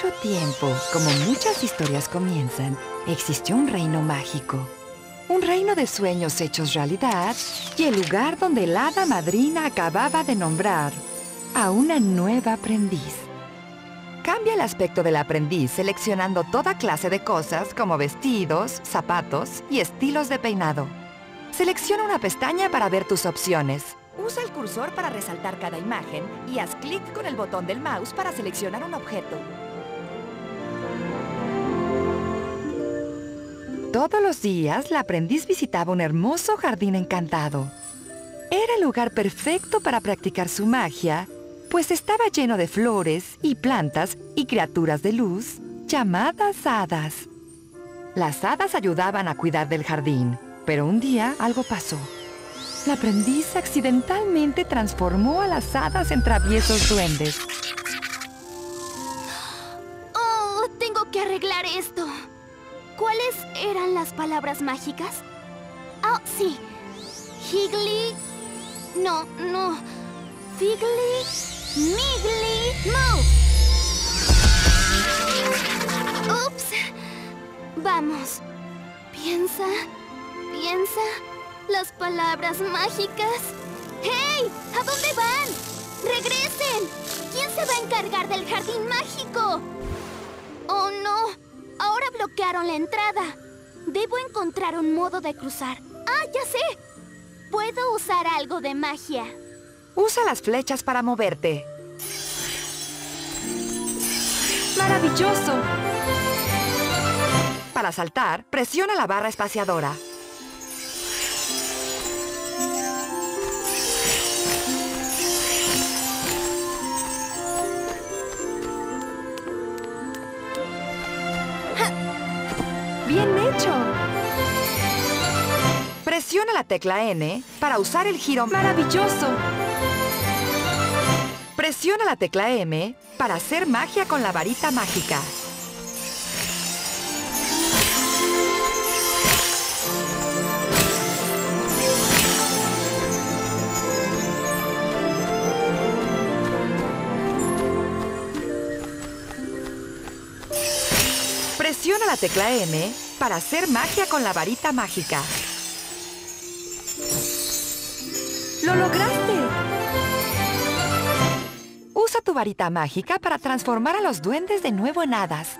Mucho tiempo, como muchas historias comienzan, existió un reino mágico. Un reino de sueños hechos realidad y el lugar donde la hada madrina acababa de nombrar a una nueva aprendiz. Cambia el aspecto del aprendiz seleccionando toda clase de cosas como vestidos, zapatos y estilos de peinado. Selecciona una pestaña para ver tus opciones. Usa el cursor para resaltar cada imagen y haz clic con el botón del mouse para seleccionar un objeto. Todos los días, la aprendiz visitaba un hermoso jardín encantado. Era el lugar perfecto para practicar su magia, pues estaba lleno de flores y plantas y criaturas de luz llamadas hadas. Las hadas ayudaban a cuidar del jardín, pero un día algo pasó. La aprendiz accidentalmente transformó a las hadas en traviesos duendes. ¡Oh! Tengo que arreglar esto. ¿Cuáles eran las palabras mágicas? Oh, sí. Higgly... No, no. Figgly... Miggly... Moo. Ups. Vamos. Piensa... Piensa... Las palabras mágicas. ¡Hey! ¿A dónde van? ¡Regresen! ¿Quién se va a encargar del jardín mágico? ¡Oh, no! Ahora bloquearon la entrada. Debo encontrar un modo de cruzar. ¡Ah, ya sé! Puedo usar algo de magia. Usa las flechas para moverte. ¡Maravilloso! Para saltar, presiona la barra espaciadora. ¡Bien hecho! Presiona la tecla N para usar el giro maravilloso. Presiona la tecla M para hacer magia con la varita mágica. La tecla M para hacer magia con la varita mágica. ¡Lo lograste! Usa tu varita mágica para transformar a los duendes de nuevo en hadas.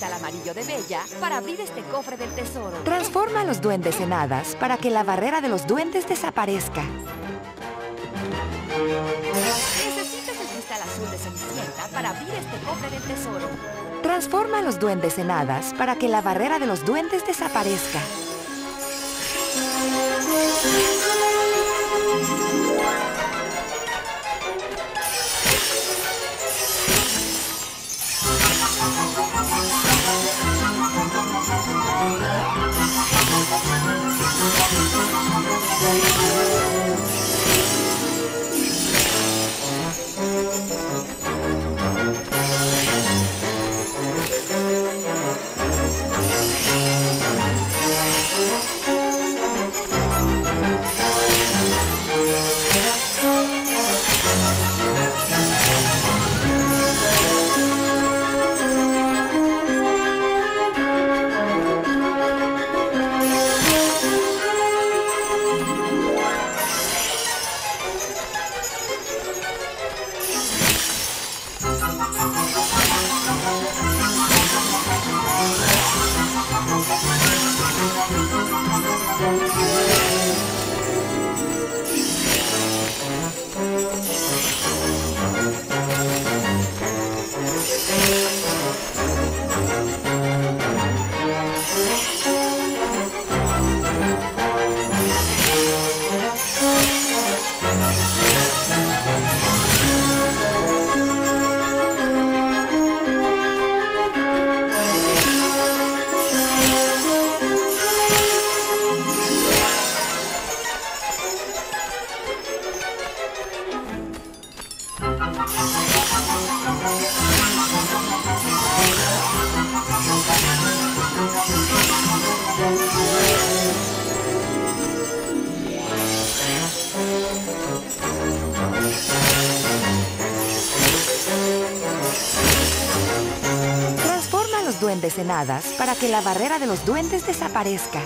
Cristal amarillo de Bella para abrir este cofre del tesoro. Transforma a los duendes en hadas para que la barrera de los duendes desaparezca. Necesitas el cristal azul de Cenicienta para abrir este cofre del tesoro. Transforma a los duendes en hadas para que la barrera de los duendes desaparezca. Para que la barrera de los duendes desaparezca.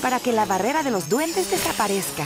Para que la barrera de los duendes desaparezca.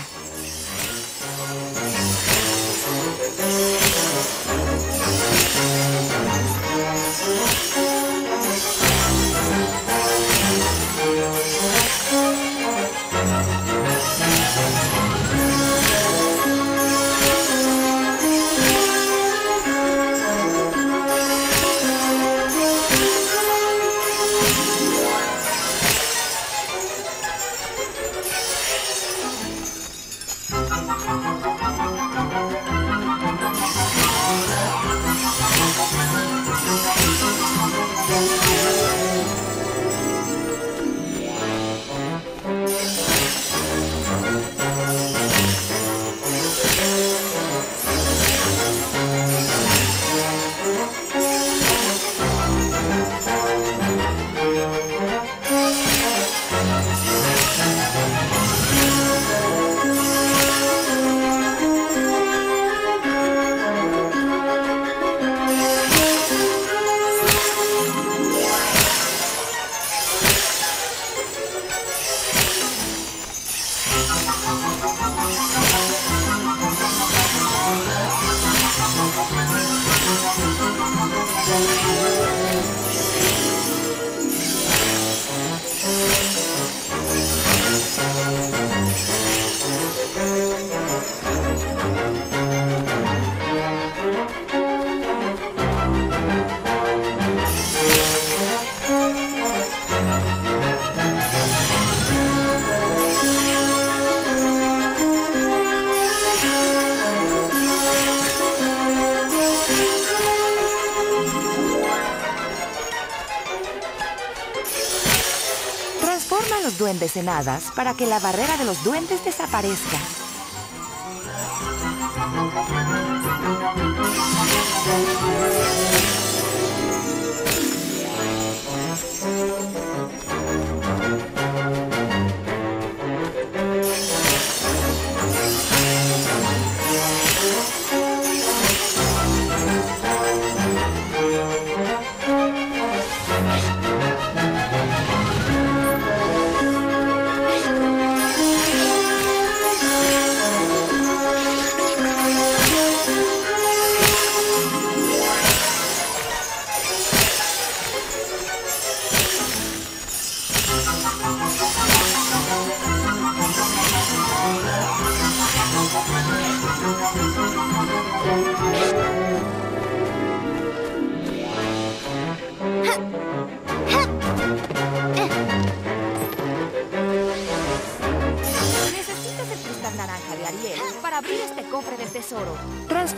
duendes enadas para que la barrera de los duendes desaparezca.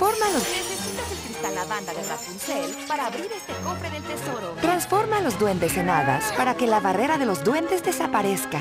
Transforma los... Necesitas el cristal lavanda de Rapunzel para abrir este cofre del tesoro. Transforma a los duendes en hadas para que la barrera de los duendes desaparezca.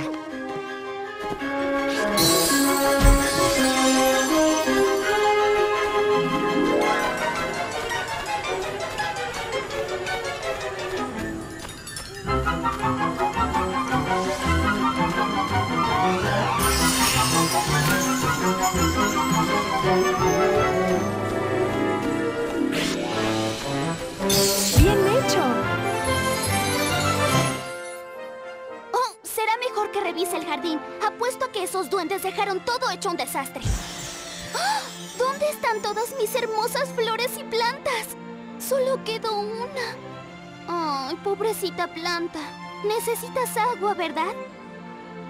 El jardín. Apuesto a que esos duendes dejaron todo hecho un desastre. ¡Ah! ¿Dónde están todas mis hermosas flores y plantas? Solo quedó una. Ay, pobrecita planta. Necesitas agua, ¿verdad?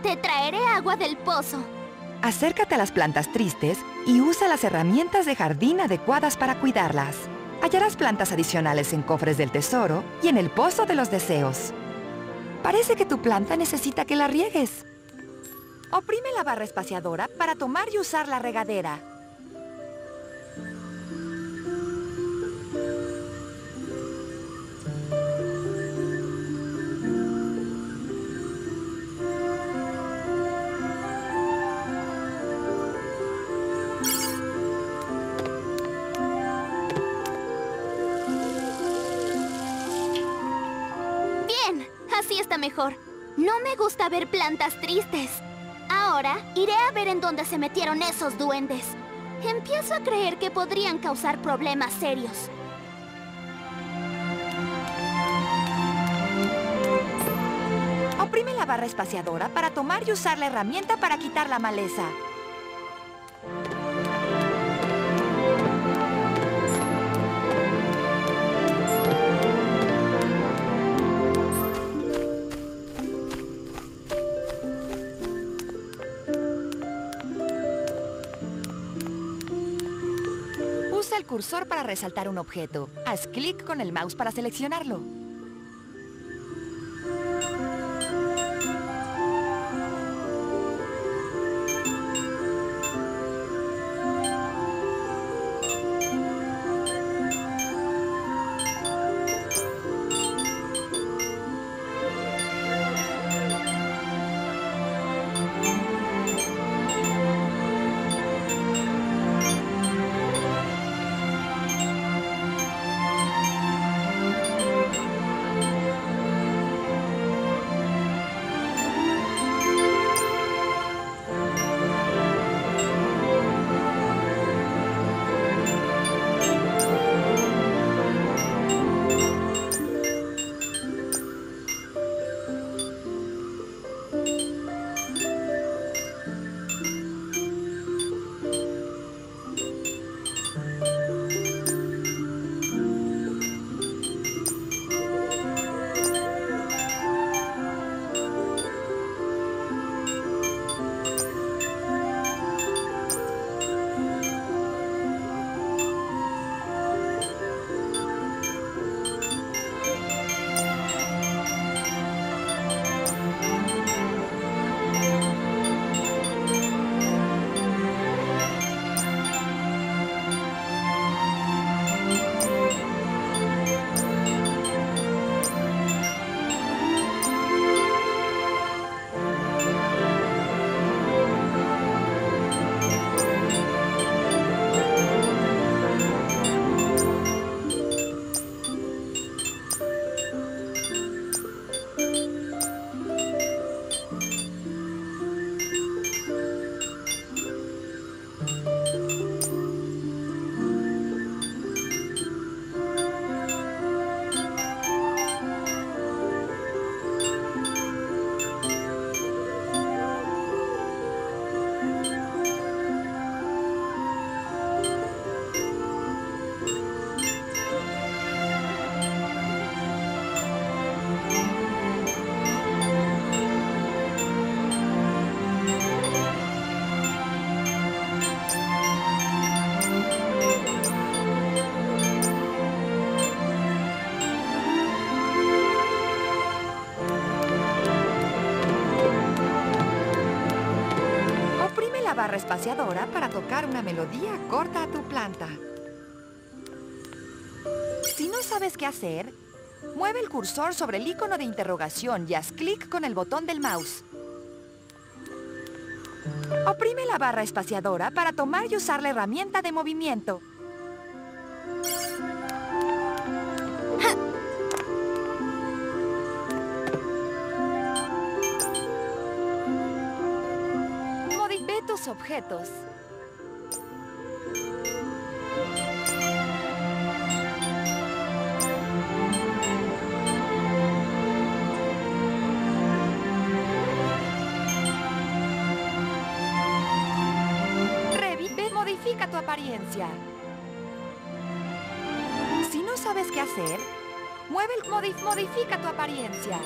Te traeré agua del pozo. Acércate a las plantas tristes y usa las herramientas de jardín adecuadas para cuidarlas. Hallarás plantas adicionales en cofres del tesoro y en el pozo de los deseos. Parece que tu planta necesita que la riegues. Oprime la barra espaciadora para tomar y usar la regadera. Bien, así está mejor. No me gusta ver plantas tristes. Ahora iré a ver en dónde se metieron esos duendes. Empiezo a creer que podrían causar problemas serios. Oprime la barra espaciadora para tomar y usar la herramienta para quitar la maleza. Cursor para resaltar un objeto. Haz clic con el mouse para seleccionarlo. Espaciadora para tocar una melodía corta a tu planta. Si no sabes qué hacer, mueve el cursor sobre el icono de interrogación y haz clic con el botón del mouse. Oprime la barra espaciadora para tomar y usar la herramienta de movimiento. Objetos. Revive, modifica tu apariencia. Si no sabes qué hacer, mueve el modif modifica tu apariencia.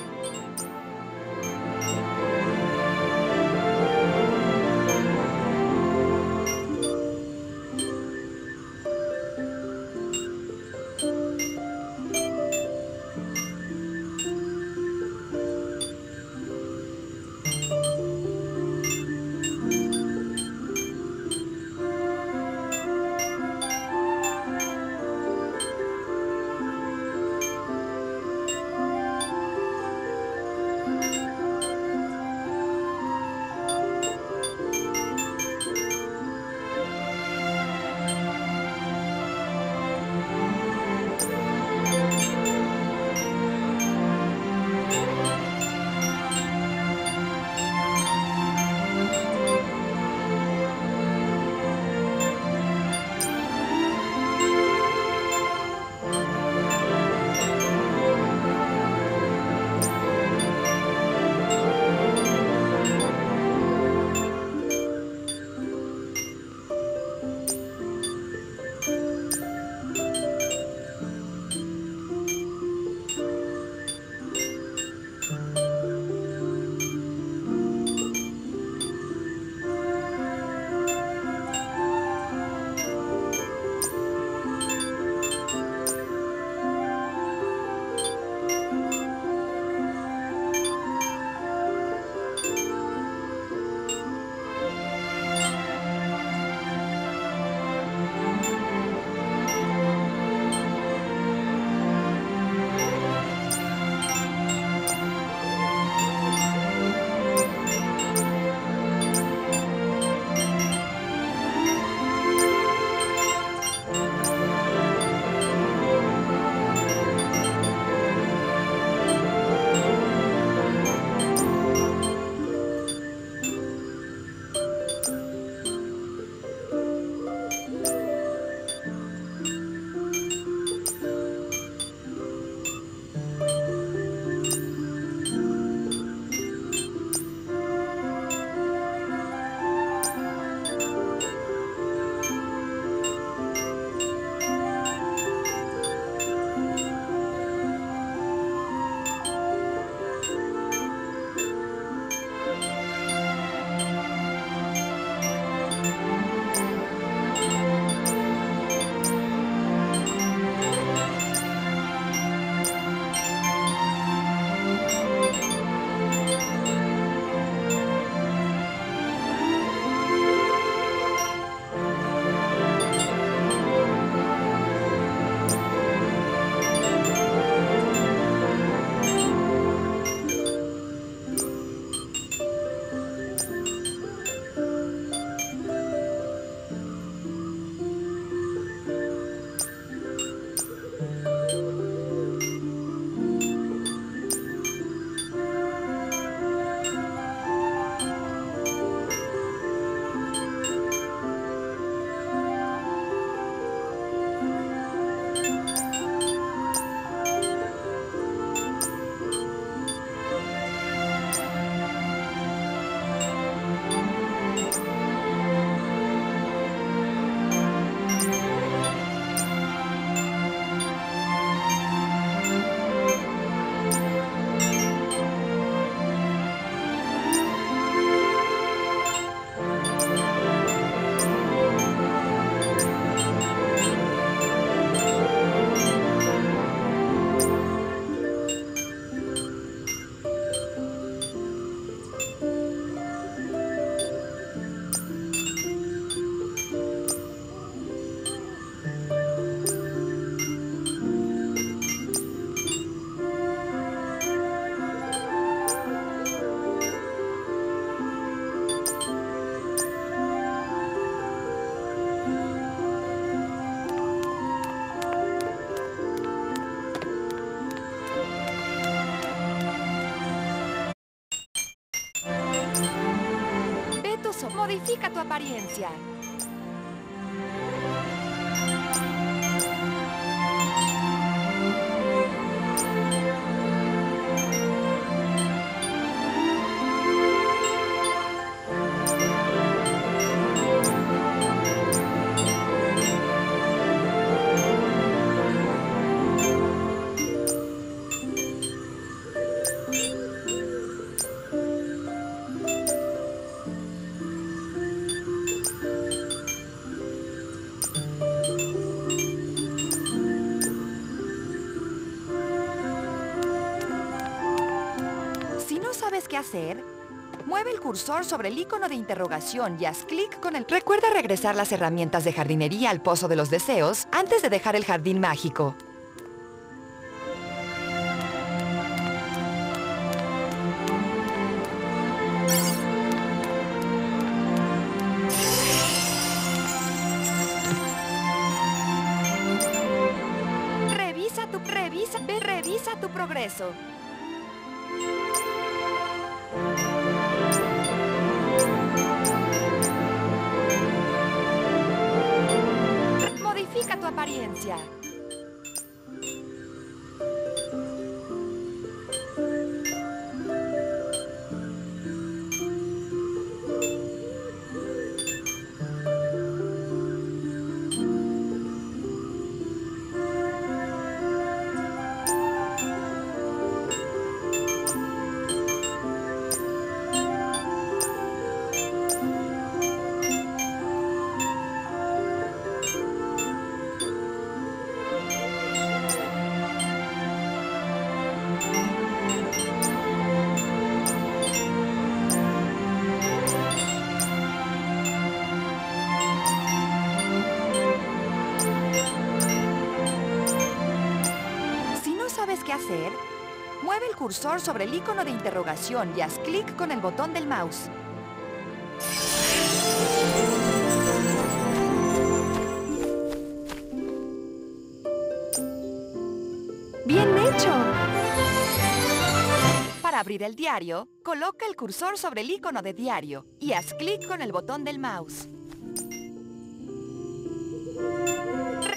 Tu hacer, mueve el cursor sobre el icono de interrogación y haz clic con el... Recuerda regresar las herramientas de jardinería al pozo de los deseos antes de dejar el jardín mágico. Cursor sobre el icono de interrogación y haz clic con el botón del mouse. ¡Bien hecho! Para abrir el diario, coloca el cursor sobre el icono de diario y haz clic con el botón del mouse.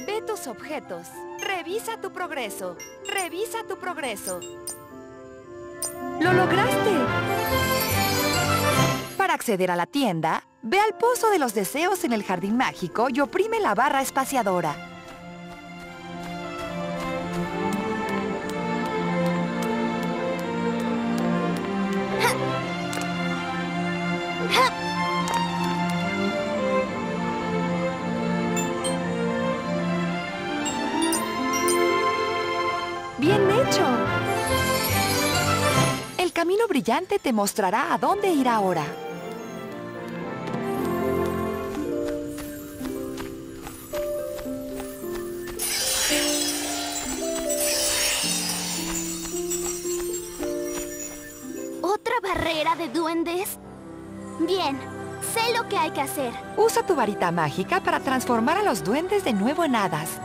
Ve tus objetos. Revisa tu progreso. Revisa tu progreso. ¡Lo lograste! Para acceder a la tienda, ve al pozo de los deseos en el jardín mágico y oprime la barra espaciadora. Brillante te mostrará a dónde ir ahora. ¿Otra barrera de duendes? Bien, sé lo que hay que hacer. Usa tu varita mágica para transformar a los duendes de nuevo en hadas.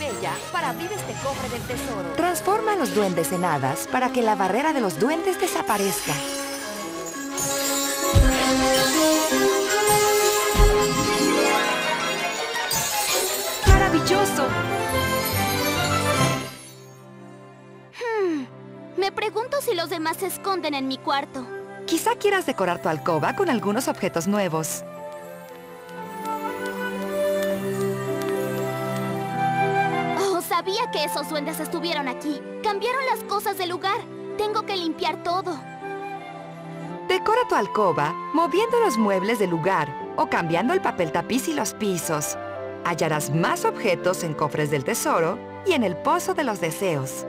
Bella para abrir este cofre del tesoro. Transforma a los duendes en hadas para que la barrera de los duendes desaparezca. ¡Maravilloso! Me pregunto si los demás se esconden en mi cuarto. Quizá quieras decorar tu alcoba con algunos objetos nuevos. Que esos duendes estuvieron aquí. Cambiaron las cosas del lugar. Tengo que limpiar todo. Decora tu alcoba moviendo los muebles del lugar o cambiando el papel tapiz y los pisos. Hallarás más objetos en cofres del tesoro y en el pozo de los deseos.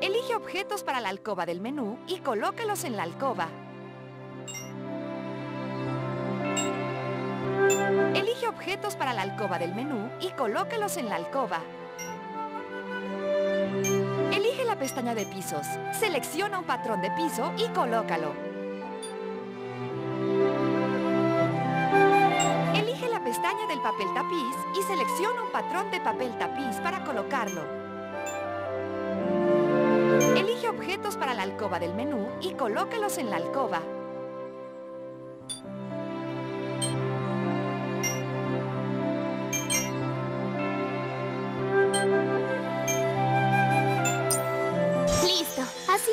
Elige objetos para la alcoba del menú y colócalos en la alcoba. Elige objetos para la alcoba del menú y colócalos en la alcoba. Pestaña de pisos. Selecciona un patrón de piso y colócalo. Elige la pestaña del papel tapiz y selecciona un patrón de papel tapiz para colocarlo. Elige objetos para la alcoba del menú y colócalos en la alcoba.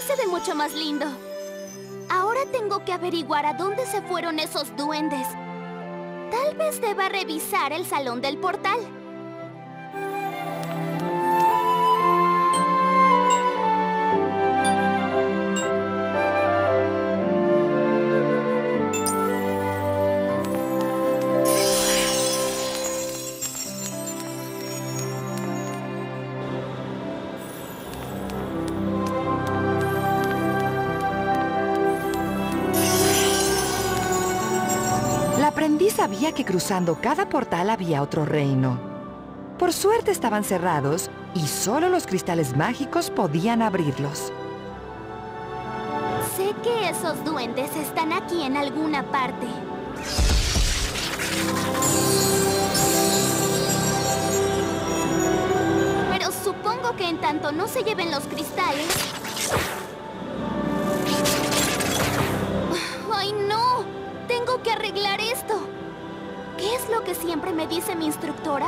Se ve mucho más lindo. Ahora tengo que averiguar a dónde se fueron esos duendes. Tal vez deba revisar el salón del portal. Que cruzando cada portal había otro reino. Por suerte estaban cerrados y solo los cristales mágicos podían abrirlos. Sé que esos duendes están aquí en alguna parte. Pero supongo que en tanto no se lleven los cristales... ¡Ay, no! Tengo que arreglar esto. ¿Qué es lo que siempre me dice mi instructora?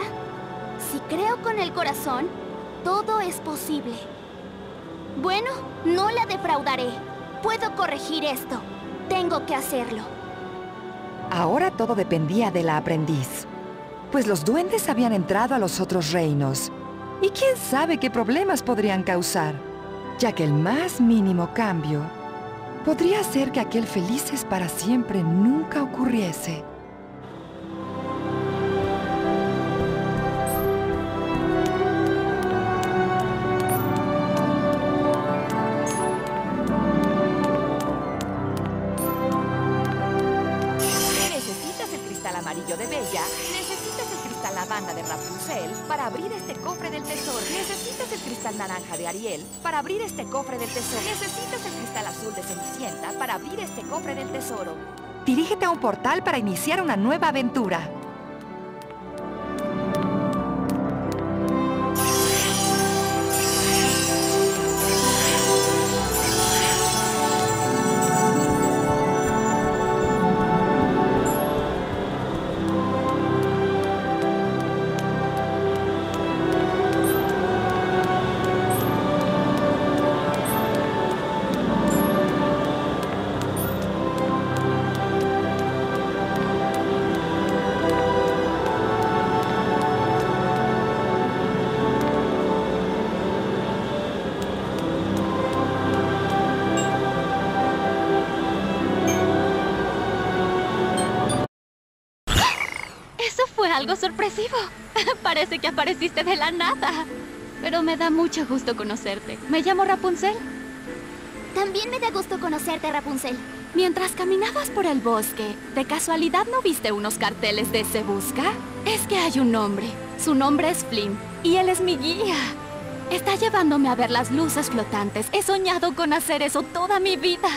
Si creo con el corazón, todo es posible. Bueno, no la defraudaré. Puedo corregir esto. Tengo que hacerlo. Ahora todo dependía de la aprendiz, pues los duendes habían entrado a los otros reinos. Y quién sabe qué problemas podrían causar, ya que el más mínimo cambio podría hacer que aquel felices para siempre nunca ocurriese. Naranja de Ariel para abrir este cofre del tesoro. Necesitas el cristal azul de Cenicienta para abrir este cofre del tesoro. Dirígete a un portal para iniciar una nueva aventura. Sorpresivo. Parece que apareciste de la nada. Pero me da mucho gusto conocerte. Me llamo Rapunzel. También me da gusto conocerte, Rapunzel. Mientras caminabas por el bosque, ¿de casualidad no viste unos carteles de Se Busca? Es que hay un hombre. Su nombre es Flynn. Y él es mi guía. Está llevándome a ver las luces flotantes. He soñado con hacer eso toda mi vida.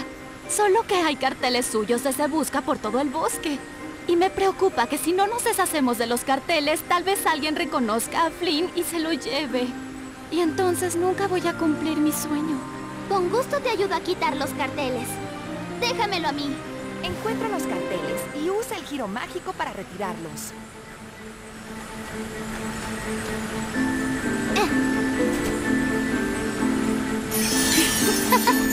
Solo que hay carteles suyos de Se Busca por todo el bosque. Y me preocupa que si no nos deshacemos de los carteles, tal vez alguien reconozca a Flynn y se lo lleve. Y entonces nunca voy a cumplir mi sueño. Con gusto te ayudo a quitar los carteles. Déjamelo a mí. Encuentra los carteles y usa el giro mágico para retirarlos.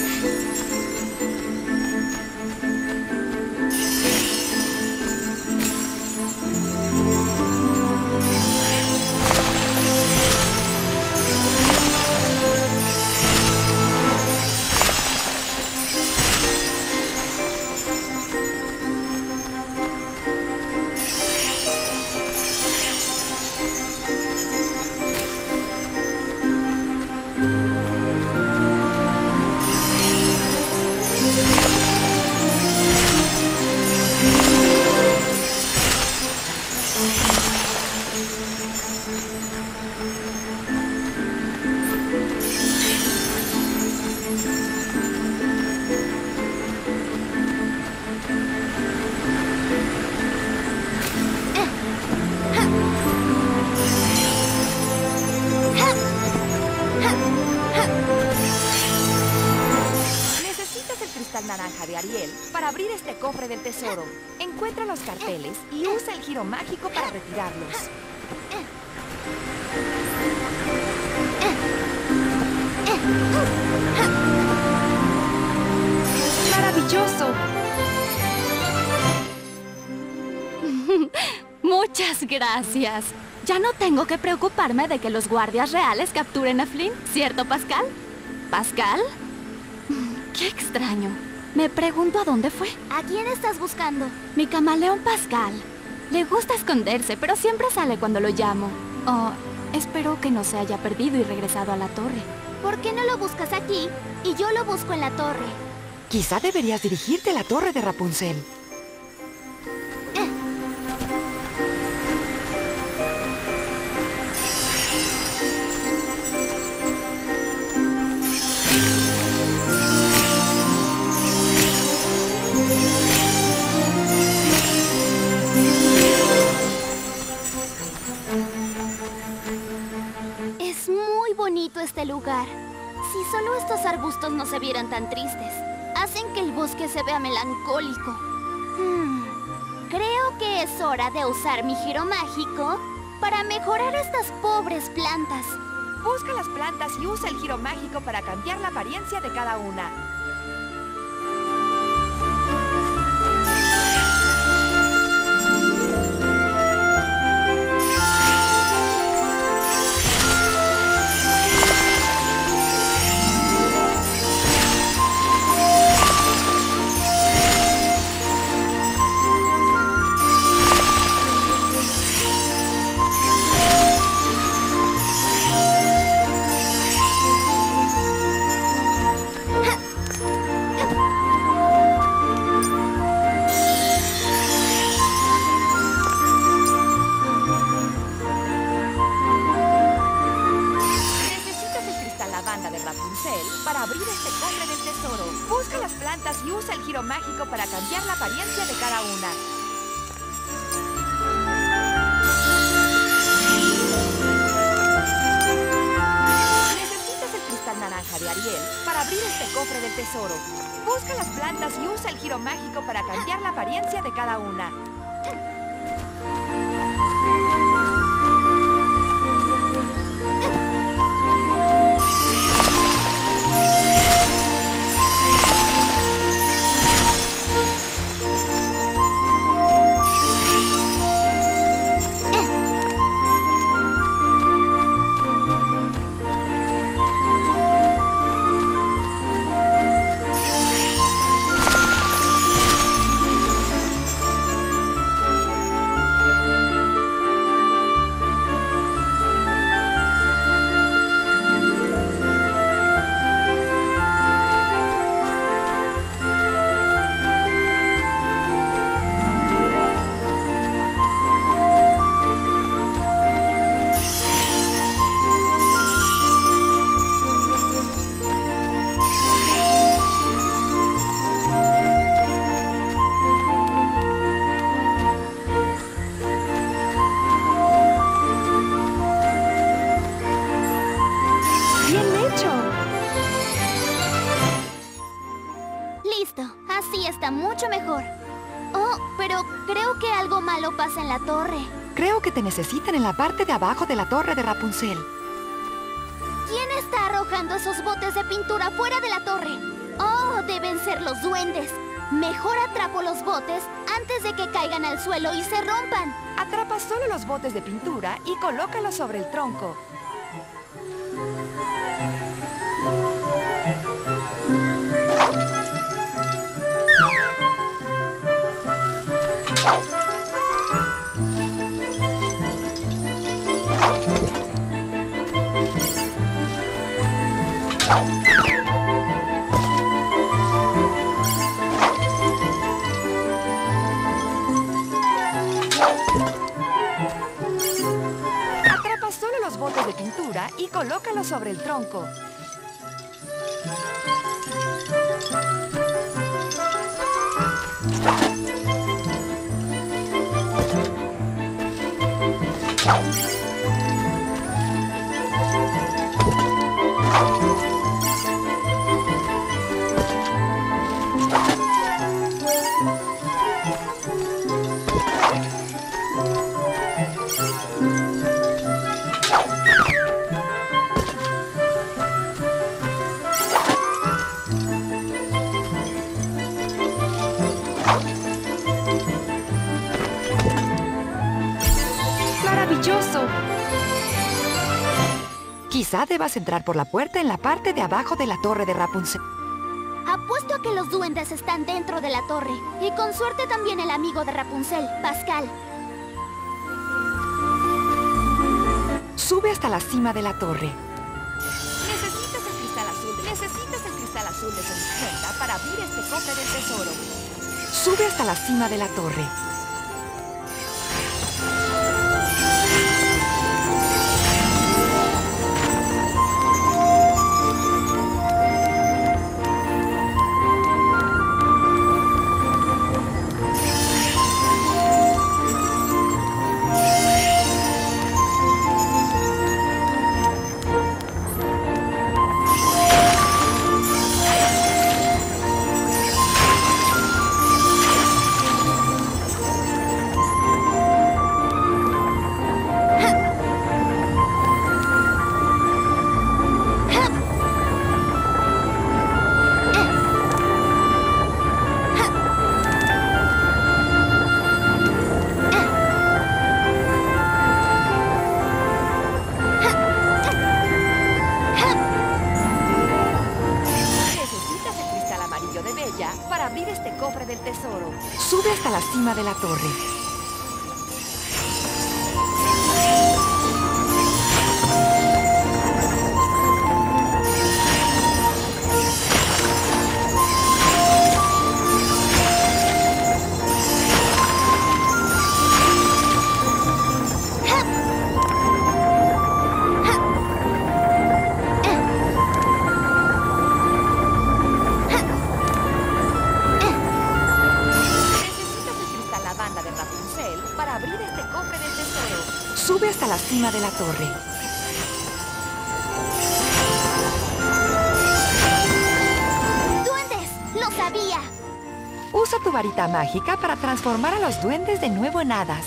Encuentra los carteles y usa el giro mágico para retirarlos. ¡Maravilloso! Muchas gracias. Ya no tengo que preocuparme de que los guardias reales capturen a Flynn, ¿cierto, Pascal? ¿Pascal? Qué extraño. Me pregunto a dónde fue. ¿A quién estás buscando? Mi camaleón Pascal. Le gusta esconderse, pero siempre sale cuando lo llamo. Oh, espero que no se haya perdido y regresado a la torre. ¿Por qué no lo buscas aquí y yo lo busco en la torre? Quizá deberías dirigirte a la torre de Rapunzel. Si solo estos arbustos no se vieran tan tristes, hacen que el bosque se vea melancólico. Hmm, Creo que es hora de usar mi giro mágico para mejorar estas pobres plantas. Busca las plantas y usa el giro mágico para cambiar la apariencia de cada una. Necesitan en la parte de abajo de la torre de Rapunzel. ¿Quién está arrojando esos botes de pintura fuera de la torre? Oh, deben ser los duendes. Mejor atrapo los botes antes de que caigan al suelo y se rompan. Atrapa solo los botes de pintura y colócalos sobre el tronco. Atrapa solo los botes de pintura y colócalos sobre el tronco. Quizá debas entrar por la puerta en la parte de abajo de la torre de Rapunzel. Apuesto a que los duendes están dentro de la torre. Y con suerte también el amigo de Rapunzel, Pascal. Sube hasta la cima de la torre. Necesitas el cristal azul. Necesitas el cristal azul de Cenicienta para abrir este cofre del tesoro. Sube hasta la cima de la torre. Cima de la torre. ¡Duendes! ¡Lo sabía! Usa tu varita mágica para transformar a los duendes de nuevo en hadas.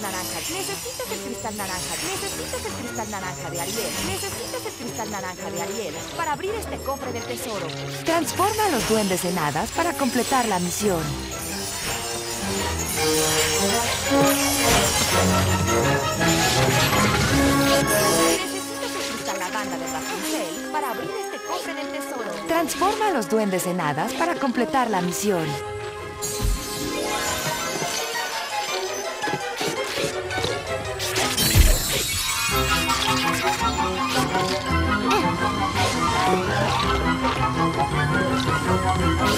Naranja. Necesitas el cristal naranja. Necesitas el cristal naranja de Ariel. Necesitas el cristal naranja de Ariel para abrir este cofre del tesoro. Transforma a los duendes en hadas para completar la misión. Necesitas el cristal lavanda de para abrir este cofre del tesoro. Transforma a los duendes en hadas para completar la misión. Necesitas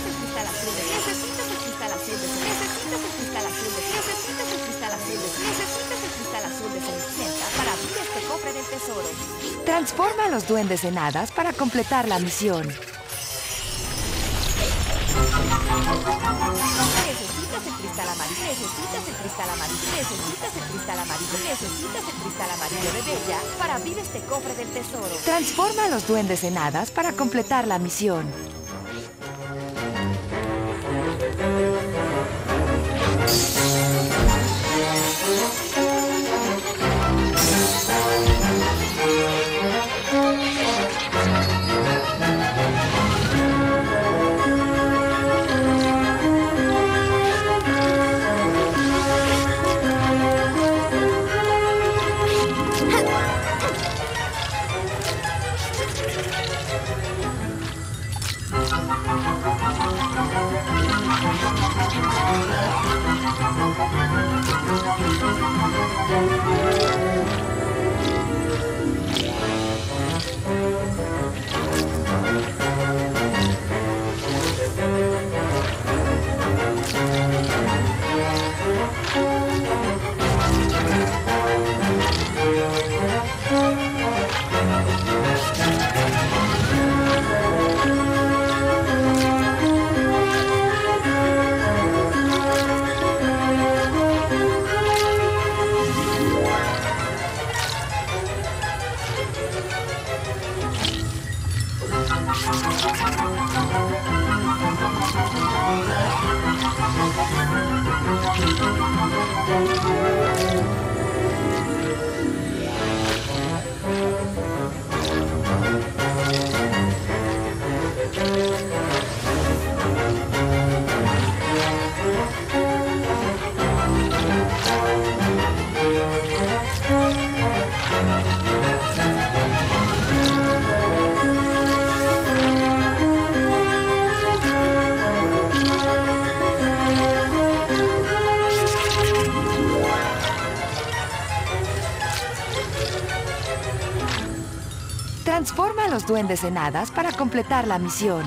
el cristal azul de Necesitas el cristal azul de Necesitas el cristal azul de cofre del tesoro. Transforma a los duendes en hadas para completar la misión. Necesitas el cristal amarillo. Necesitas el cristal amarillo. Necesitas el cristal amarillo. Necesitas el cristal amarillo de Bella para abrir este cofre del tesoro. Transforma a los duendes en hadas para completar la misión. Thank you. Duendes en hadas para completar la misión.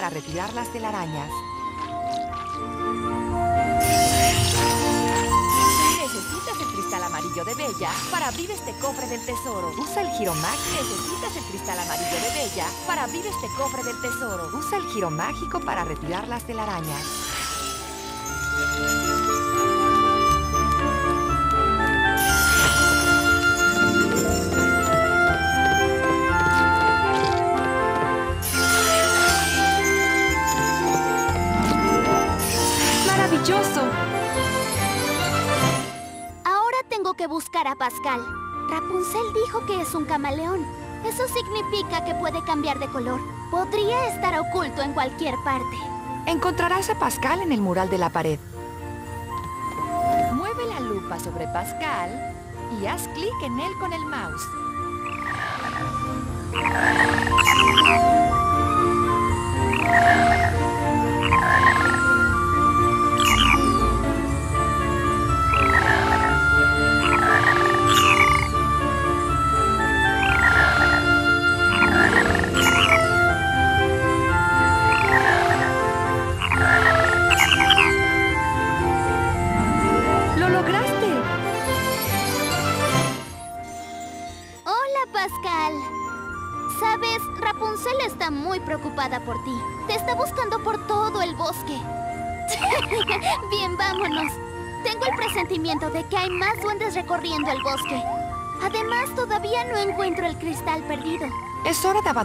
Para retirar las telarañas. Necesitas el cristal amarillo de Bella para abrir este cofre del tesoro. Usa el giro mágico. Necesitas el cristal amarillo de Bella para abrir este cofre del tesoro. Usa el giro mágico para retirar las telarañas. Pascal. Rapunzel dijo que es un camaleón. Eso significa que puede cambiar de color. Podría estar oculto en cualquier parte. Encontrarás a Pascal en el mural de la pared. Mueve la lupa sobre Pascal y haz clic en él con el mouse.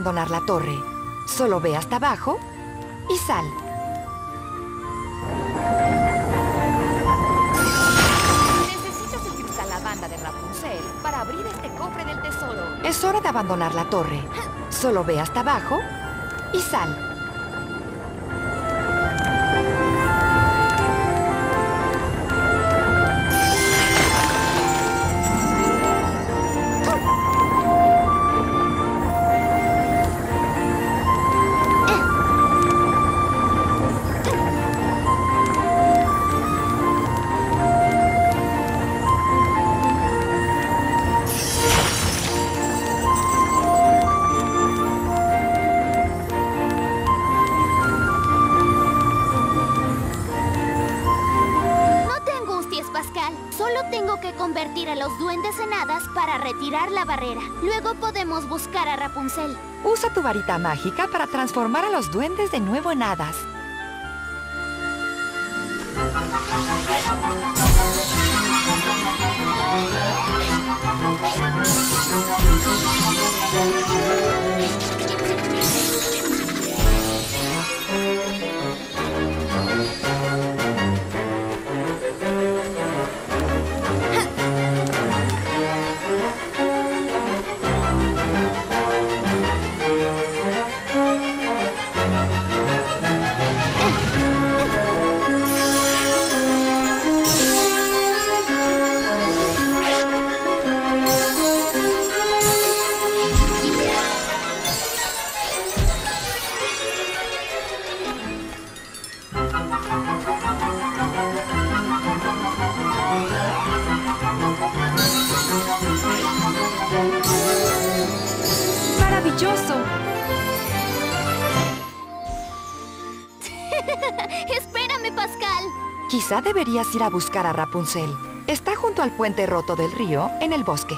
Abandonar la torre. Solo ve hasta abajo y sal. Necesitas el cristal lavanda de Rapunzel para abrir este cofre del tesoro. Es hora de abandonar la torre. Solo ve hasta abajo y sal. Barrera. Luego podemos buscar a Rapunzel. Usa tu varita mágica para transformar a los duendes de nuevo en hadas. Deberías ir a buscar a Rapunzel. Está junto al puente roto del río en el bosque.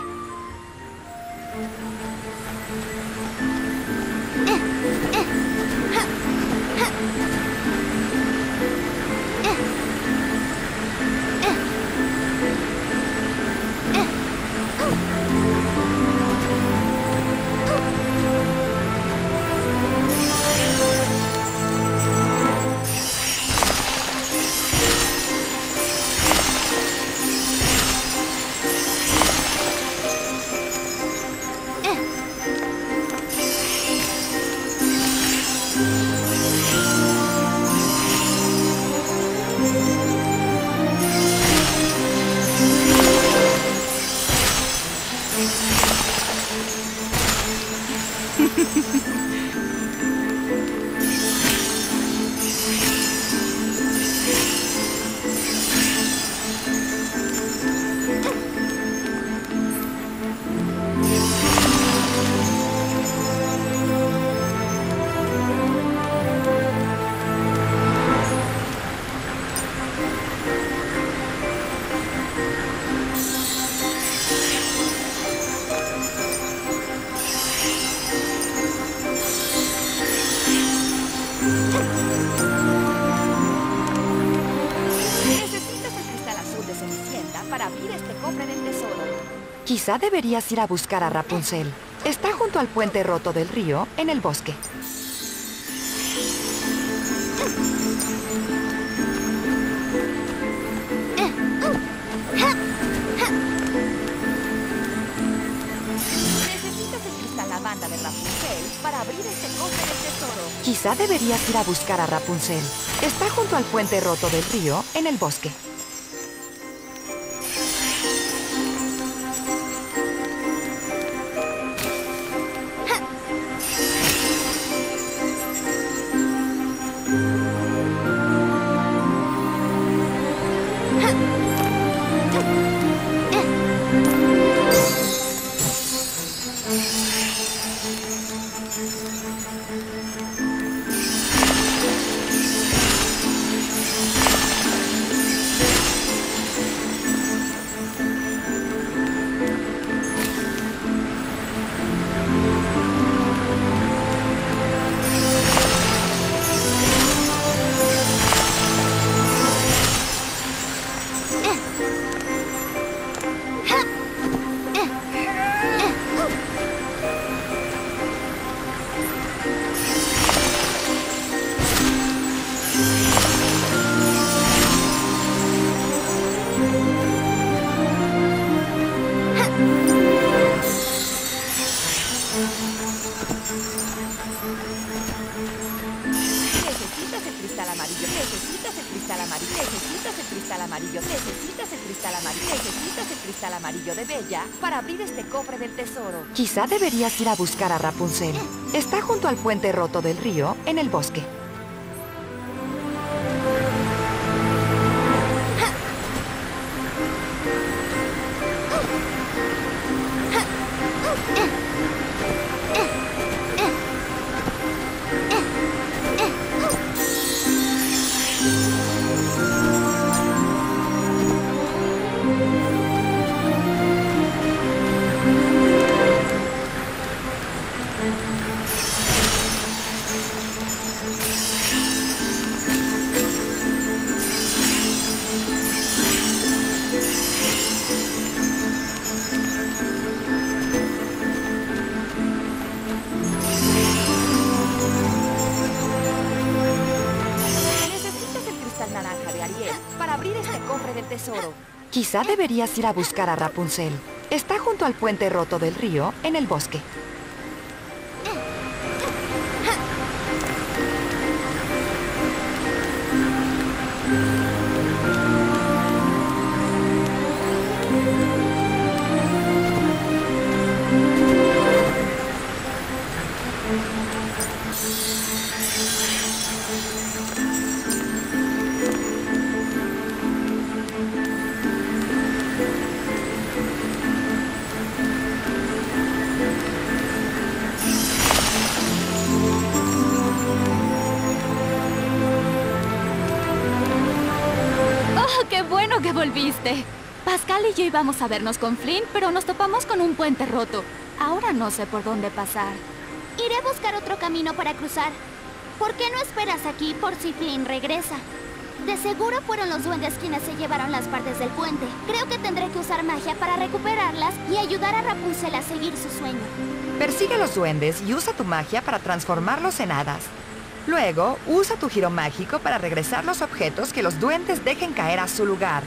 Quizá deberías ir a buscar a Rapunzel. Está junto al puente roto del río, en el bosque. Necesitas cristal lavanda de Rapunzel para abrir este cofre del tesoro. Quizá deberías ir a buscar a Rapunzel. Está junto al puente roto del río, en el bosque. Quizá deberías ir a buscar a Rapunzel. Está junto al puente roto del río, en el bosque. Deberías ir a buscar a Rapunzel. Está junto al puente roto del río, en el bosque. Volviste! Pascal y yo íbamos a vernos con Flynn, pero nos topamos con un puente roto. Ahora no sé por dónde pasar. Iré a buscar otro camino para cruzar. ¿Por qué no esperas aquí por si Flynn regresa? De seguro fueron los duendes quienes se llevaron las partes del puente. Creo que tendré que usar magia para recuperarlas y ayudar a Rapunzel a seguir su sueño. Persigue a los duendes y usa tu magia para transformarlos en hadas. Luego, usa tu giro mágico para regresar los objetos que los duendes dejen caer a su lugar.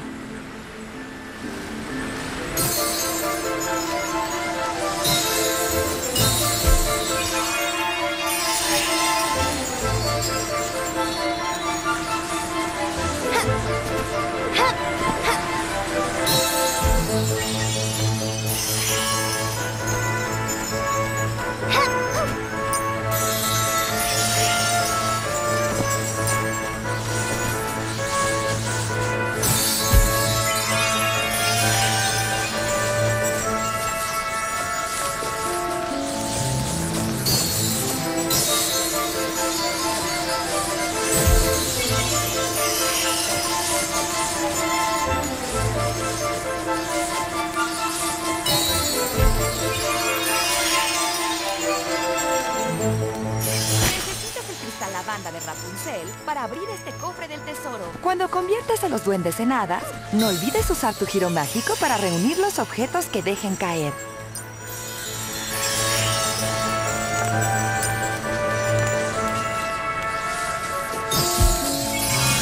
Banda de Rapunzel para abrir este cofre del tesoro. Cuando conviertes a los duendes en hadas, no olvides usar tu giro mágico para reunir los objetos que dejen caer.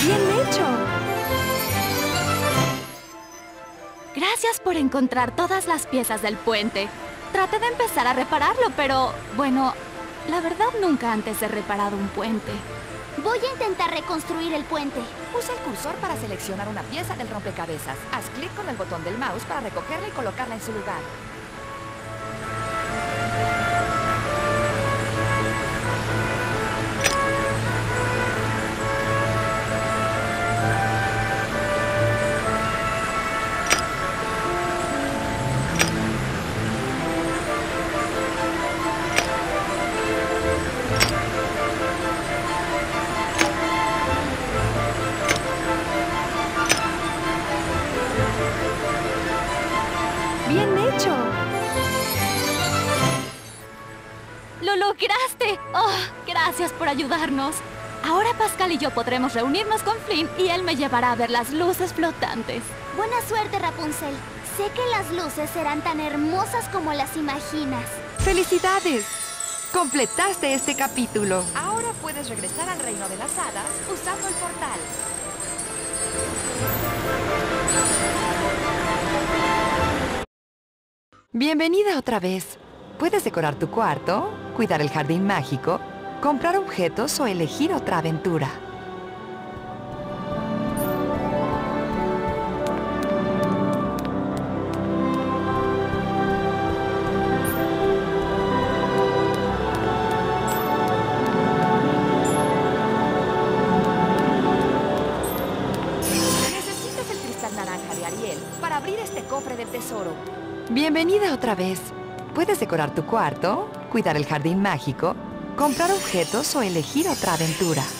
¡Bien hecho! Gracias por encontrar todas las piezas del puente. Traté de empezar a repararlo, pero, bueno, la verdad nunca antes he reparado un puente. Voy a intentar reconstruir el puente. Usa el cursor para seleccionar una pieza del rompecabezas. Haz clic con el botón del mouse para recogerla y colocarla en su lugar. Gracias por ayudarnos! Ahora Pascal y yo podremos reunirnos con Flynn y él me llevará a ver las luces flotantes. Buena suerte, Rapunzel. Sé que las luces serán tan hermosas como las imaginas. ¡Felicidades! Completaste este capítulo. Ahora puedes regresar al reino de las hadas usando el portal. Bienvenida otra vez. Puedes decorar tu cuarto, cuidar el jardín mágico, comprar objetos o elegir otra aventura. Necesitas el cristal naranja de Ariel para abrir este cofre del tesoro. Bienvenida otra vez. Puedes decorar tu cuarto, cuidar el jardín mágico, comprar objetos o elegir otra aventura.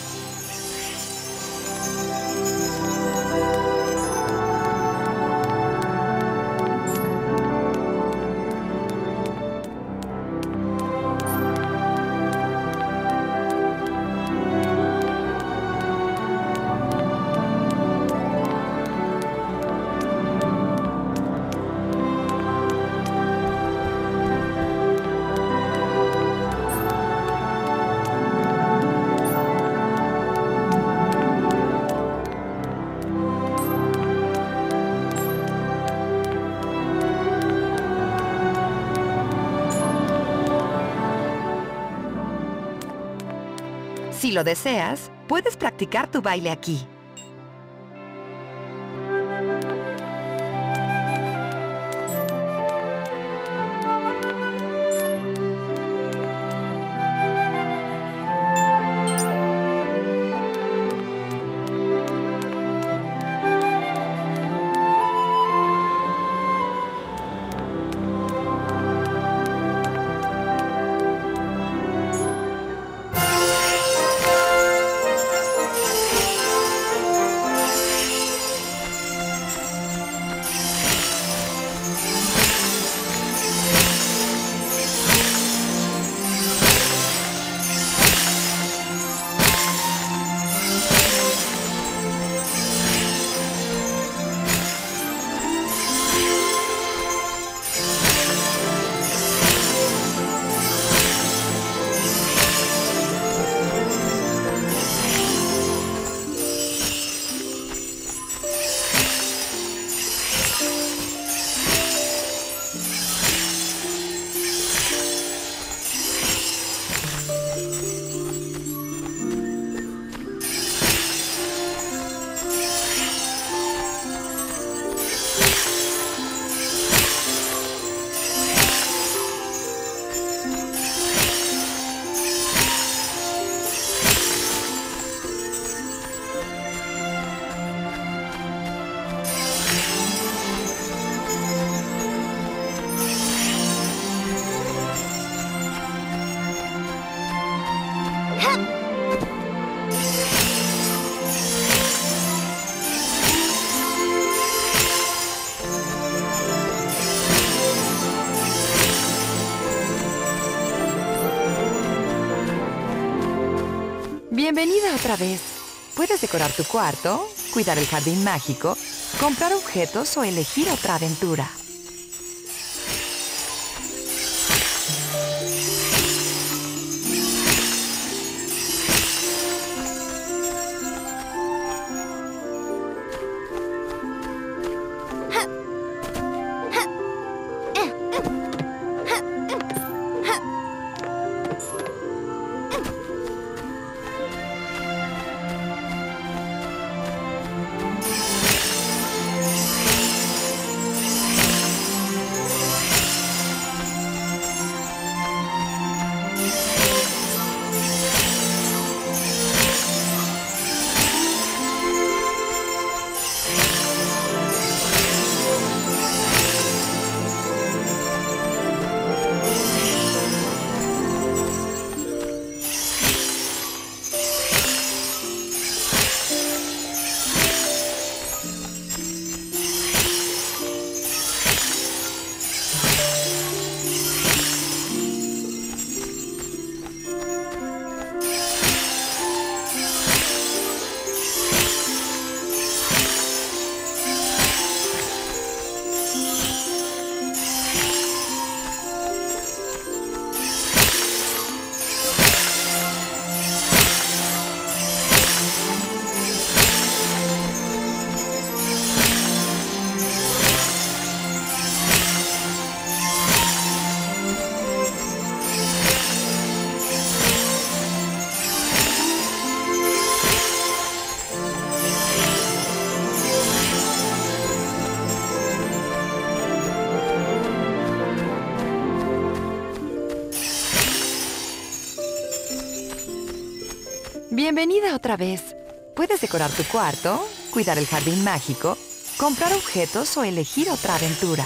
Lo deseas, puedes practicar tu baile aquí. Puedes decorar tu cuarto, cuidar el jardín mágico, comprar objetos o elegir otra aventura. Otra vez. Puedes decorar tu cuarto, cuidar el jardín mágico, comprar objetos o elegir otra aventura.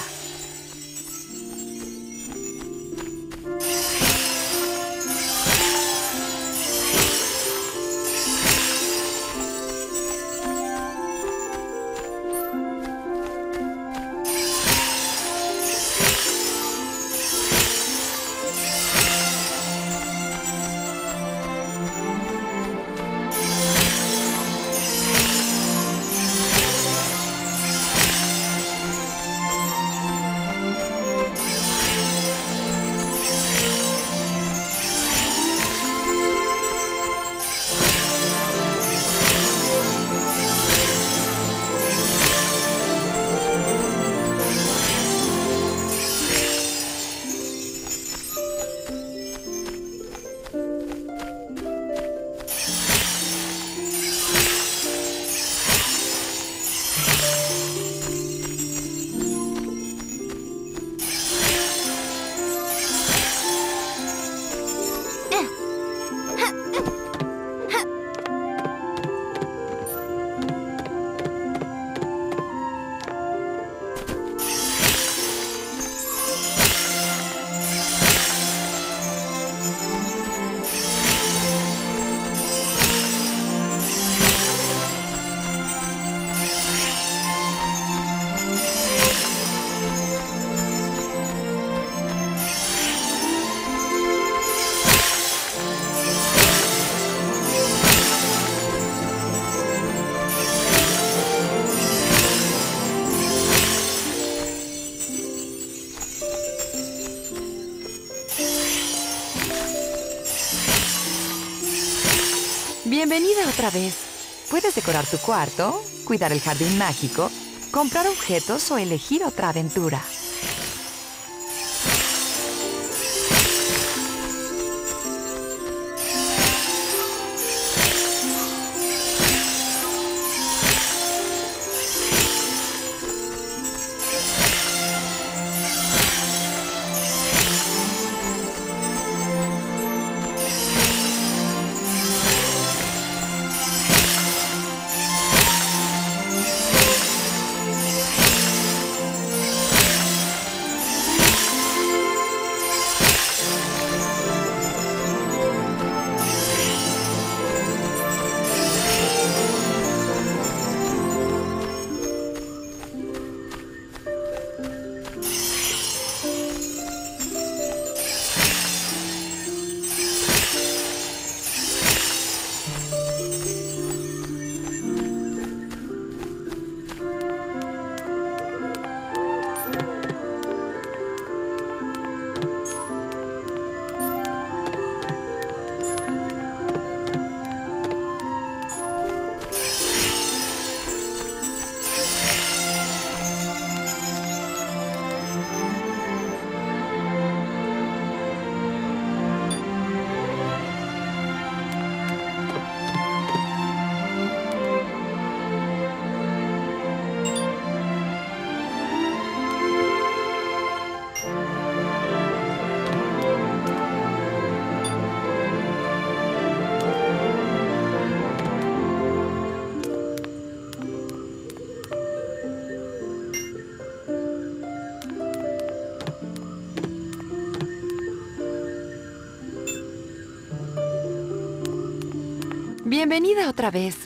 Bienvenida otra vez. Puedes decorar tu cuarto, cuidar el jardín mágico, comprar objetos o elegir otra aventura. Bienvenida otra vez.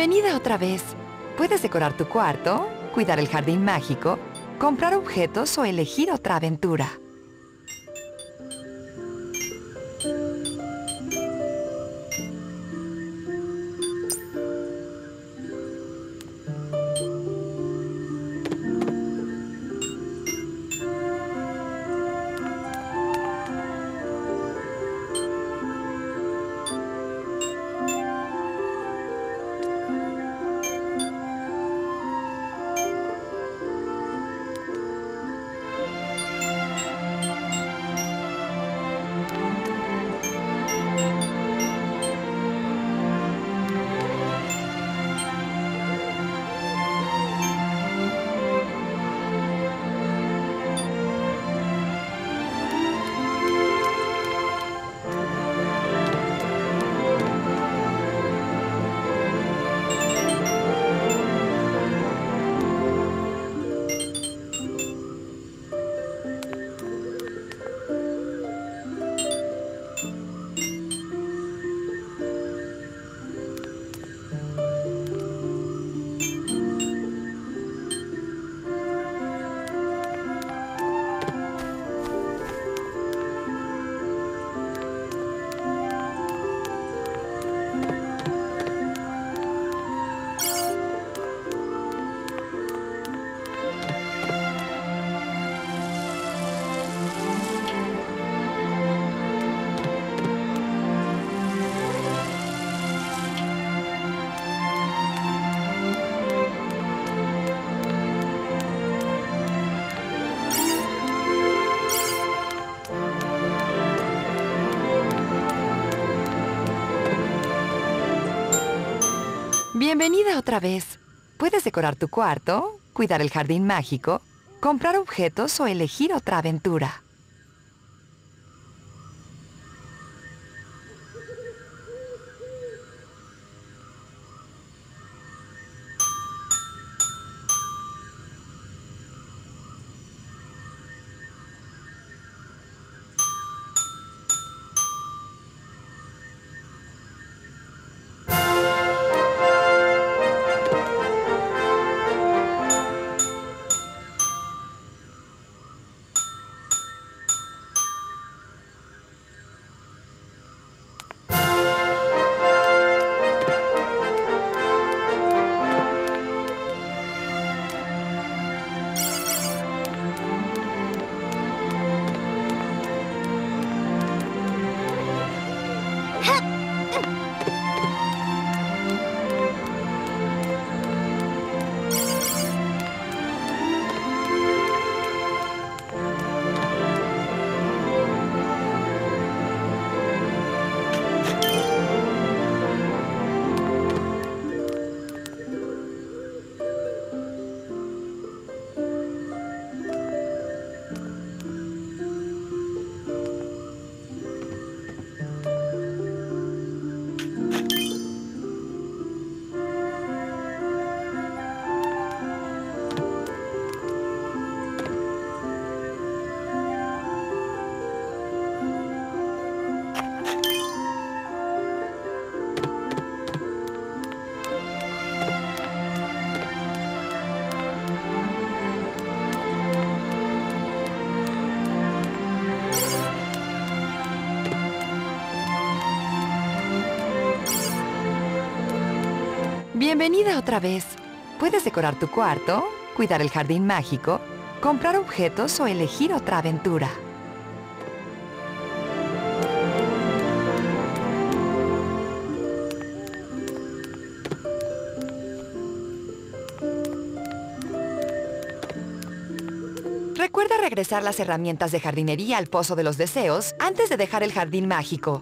Bienvenida otra vez. Puedes decorar tu cuarto, cuidar el jardín mágico, comprar objetos o elegir otra aventura. Bienvenida otra vez. Puedes decorar tu cuarto, cuidar el jardín mágico, comprar objetos o elegir otra aventura. Bienvenida otra vez. Puedes decorar tu cuarto, cuidar el jardín mágico, comprar objetos o elegir otra aventura. Recuerda regresar las herramientas de jardinería al Pozo de los Deseos antes de dejar el jardín mágico.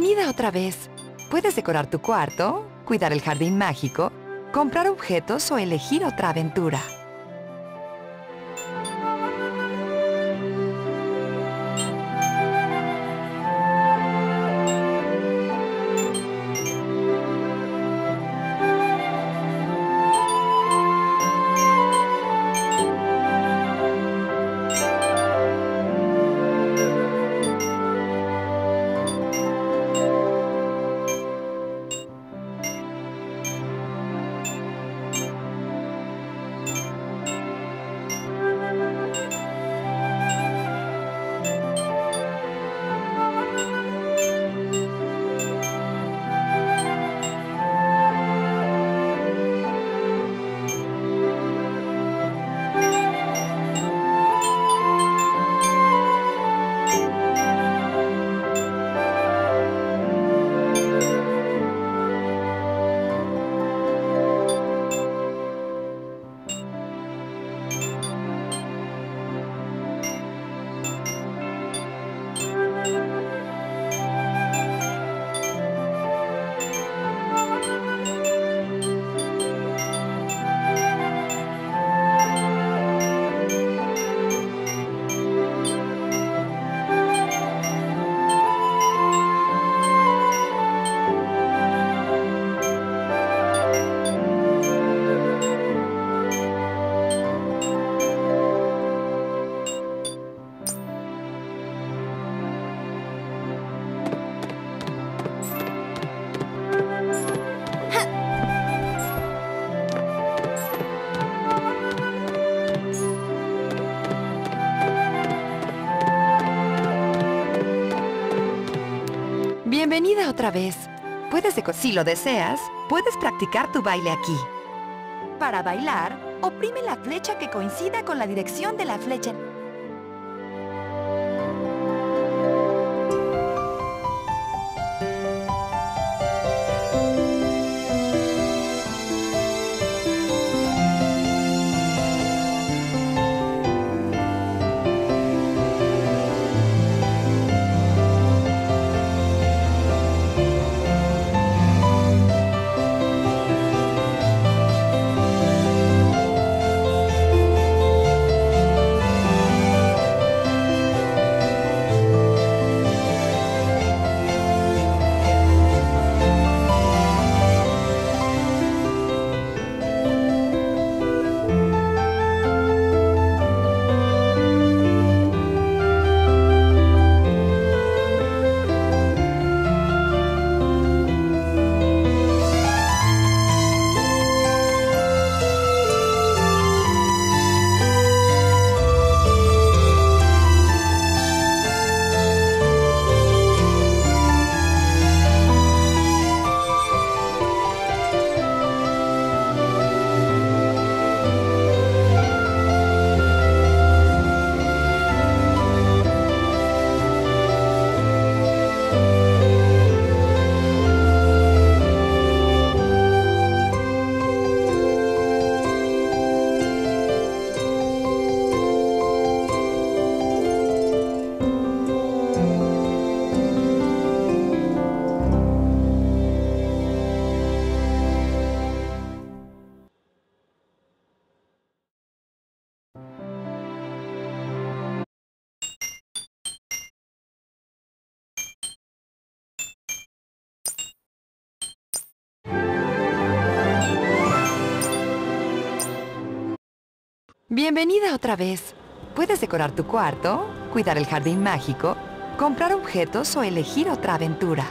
Bienvenida otra vez. Puedes decorar tu cuarto, cuidar el jardín mágico, comprar objetos o elegir otra aventura. Si lo deseas, puedes practicar tu baile aquí. Para bailar, oprime la flecha que coincida con la dirección de la flecha. Bienvenida otra vez. Puedes decorar tu cuarto, cuidar el jardín mágico, comprar objetos o elegir otra aventura.